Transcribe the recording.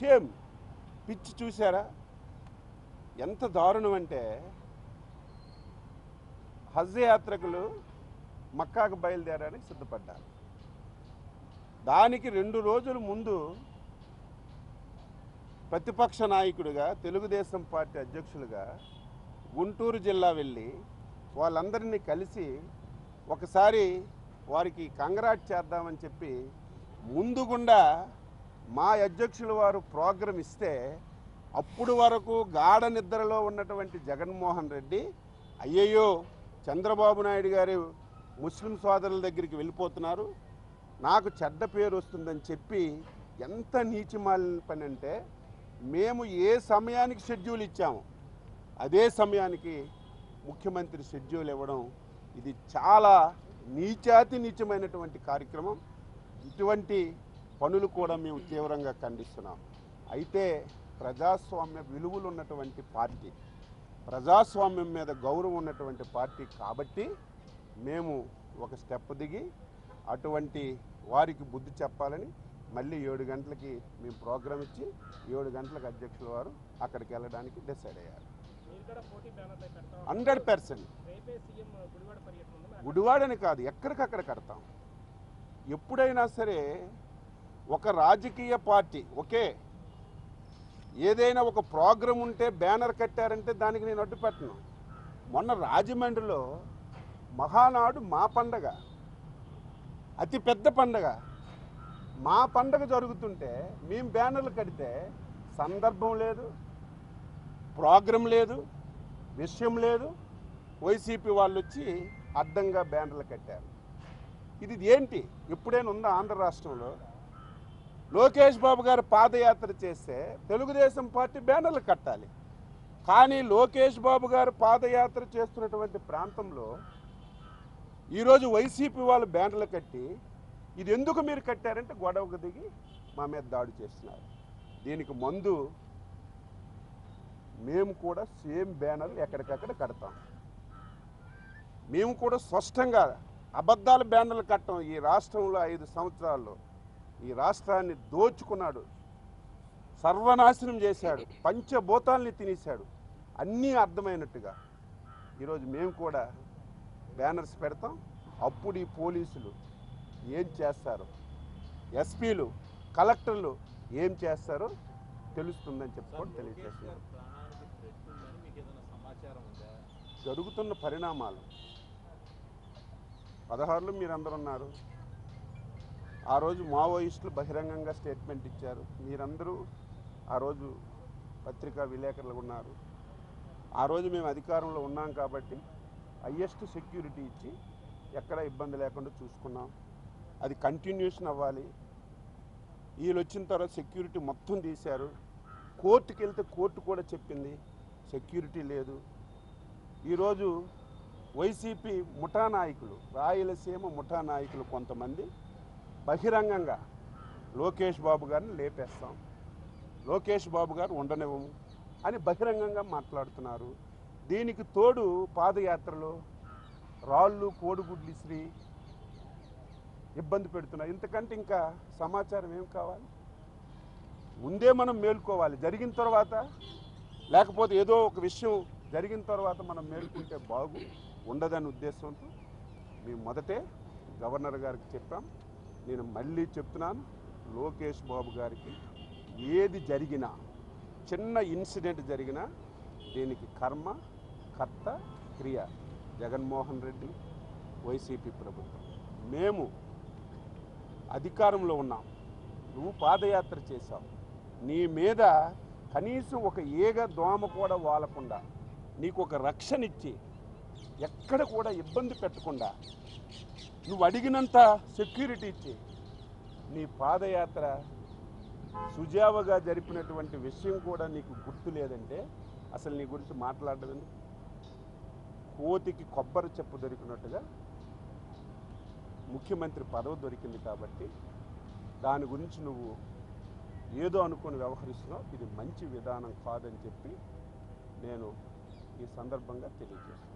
Same పిచ్చి చూసారా ఎంత దారుణం అంటే హజ్ యాత్రికులు మక్కాకు బయలుదేరడానికి సిద్ధపడ్డారు. దానికి రెండు రోజుల ముందు ప్రతిపక్ష నాయకుడిగా తెలుగుదేశం పార్టీ అధ్యక్షులుగా గుంటూరు జిల్లా వెళ్ళి వాళ్ళందరినీ కలిసి ఒకసారి వారికి కంగ్రాట్ చేద్దామని చెప్పి ముందుగుండా మా అధ్యక్షుల వారు ప్రోగ్రాం ఇస్తే అప్పుడు వరకు గాఢ నిద్రలో ఉన్నటువంటి జగన్మోహన్ రెడ్డి అయ్యయ్యో చంద్రబాబు నాయుడు గారు ముస్లిం సోదరుల దగ్గరికి వెళ్ళిపోతున్నారు. నాకు చెడ్డ పేరు వస్తుందని చెప్పి ఎంత నీచిమాలిన పని అంటే మేము ఏ సమయానికి షెడ్యూల్ ఇచ్చాము అదే సమయానికి ముఖ్యమంత్రి షెడ్యూల్ ఇవ్వడం. ఇది చాలా నీచాతి నీచమైనటువంటి కార్యక్రమం. ఇటువంటి పనులు కూడా మేము తీవ్రంగా ఖండిస్తున్నాం. అయితే ప్రజాస్వామ్య విలువలు ఉన్నటువంటి పార్టీ ప్రజాస్వామ్యం మీద గౌరవం ఉన్నటువంటి పార్టీ కాబట్టి మేము ఒక స్టెప్ దిగి అటువంటి వారికి బుద్ధి చెప్పాలని మళ్ళీ ఏడు గంటలకి మేము ప్రోగ్రామ్ ఇచ్చి ఏడు గంటలకు అధ్యక్షుల వారు అక్కడికి వెళ్ళడానికి డిసైడ్ అయ్యారు. Hundred percent. గుడివాడని కాదు ఎక్కడికక్కడ కడతాం. ఎప్పుడైనా సరే ఒక రాజకీయ పార్టీ ఓకే? ఏదైనా ఒక ప్రోగ్రాం ఉంటే బ్యానర్ కట్టారంటే దానికి నేను అడ్డు పెట్టను. మొన్న రాజమండ్రిలో మహానాడు మా పండగ అతి పెద్ద పండగ. మా పండగ జరుగుతుంటే మేము బ్యానర్లు కడితే సందర్భం లేదు ప్రోగ్రాం లేదు విషయం లేదు. వైసీపీ వాళ్ళు వచ్చి అడ్డంగా బ్యానర్లు కట్టారు. ఇది ఏంటి? ఎప్పుడైనా ఉందా ఆంధ్ర రాష్ట్రంలో? లోకేష్ బాబు గారు పాదయాత్ర చేస్తే తెలుగుదేశం పార్టీ బ్యానర్లు కట్టాలి. కానీ లోకేష్ బాబు గారు పాదయాత్ర చేస్తున్నటువంటి ప్రాంతంలో ఈరోజు వైసీపీ వాళ్ళు బ్యానర్లు కట్టి ఇది ఎందుకు మీరు కట్టారంటే గొడవకు దిగి మా మీద దాడి చేస్తున్నారు. దీనికి మందు మేము కూడా సేమ్ బ్యానర్లు ఎక్కడికక్కడ కడతాం. మేము కూడా స్పష్టంగా అబద్ధాల బ్యానర్లు కట్టం ఈ రాష్ట్రంలో ఐదు సంవత్సరాల్లో. ఈ రాష్ట్రాన్ని దోచుకున్నాడు. సర్వనాశనం చేశాడు. పంచభూతాల్ని తినేశాడు. అన్నీ అర్థమైనట్టుగా. ఈరోజు మేము కూడా బ్యానర్స్ పెడతాం. అప్పుడు ఈ పోలీసులు ఏం చేస్తారు ఎస్పీలు కలెక్టర్లు ఏం చేస్తారో తెలుస్తుందని చెప్పుకొని తెలియజేస్తున్నారు జరుగుతున్న పరిణామాలు. పదహారులో మీరందరూ ఉన్నారు. ఆ రోజు మావోయిస్టులు బహిరంగంగా స్టేట్మెంట్ ఇచ్చారు. మీరందరూ ఆ రోజు పత్రికా విలేకరులు ఉన్నారు. ఆ రోజు మేము అధికారంలో ఉన్నాం కాబట్టి హయ్యెస్ట్ సెక్యూరిటీ ఇచ్చి ఎక్కడ ఇబ్బంది లేకుండా చూసుకున్నాం. అది కంటిన్యూషన్ అవ్వాలి. వీళ్ళు వచ్చిన తర్వాత సెక్యూరిటీ మొత్తం తీశారు. కోర్టుకి వెళ్తే కోర్టు కూడా చెప్పింది సెక్యూరిటీ లేదు. ఈరోజు వైసీపీ ముఠా నాయకులు రాయలసీమ ముఠా నాయకులు కొంతమంది బహిరంగంగా లోకేష్ బాబు గారిని లేపేస్తాం. లోకేష్ బాబు గారు ఉండనివ్వము అని బహిరంగంగా మాట్లాడుతున్నారు. దీనికి తోడు పాదయాత్రలో రాళ్ళు కోడిగుడ్లు ఇసిరి ఇబ్బంది పెడుతున్నారు. ఇంతకంటే ఇంకా సమాచారం ఏం కావాలి? ముందే మనం మేల్కోవాలి. జరిగిన తర్వాత లేకపోతే ఏదో ఒక విషయం జరిగిన తర్వాత మనం మేల్కుంటే బాగు ఉండదనే ఉద్దేశంతో మేము మొదటే గవర్నర్ గారికి చెప్పాం. నేను మళ్ళీ చెప్తున్నాను లోకేష్ బాబు గారికి ఏది జరిగినా చిన్న ఇన్సిడెంట్ జరిగినా దీనికి కర్మ కర్త క్రియ. జగన్మోహన్ రెడ్డి వైసీపీ ప్రభుత్వం. మేము అధికారంలో ఉన్నాం. నువ్వు పాదయాత్ర చేశావు. నీ మీద కనీసం ఒక ఏగ దోమ కూడా వాలకుండా నీకు ఒక రక్షణ ఇచ్చి ఎక్కడ కూడా ఇబ్బంది పెట్టకుండా నువ్వు అడిగినంత సెక్యూరిటీ ఇచ్చి నీ పాదయాత్ర సుజావగా జరిపినటువంటి విషయం కూడా నీకు గుర్తు లేదంటే అసలు నీ గురించి మాట్లాడడం కోతికి కొబ్బరి చెప్పు దొరికినట్టుగా ముఖ్యమంత్రి పదవి దొరికింది కాబట్టి దాని గురించి నువ్వు ఏదో అనుకుని వ్యవహరిస్తున్నావు. ఇది మంచి విధానం కాదని చెప్పి నేను ఈ సందర్భంగా తెలియజేస్తున్నాను.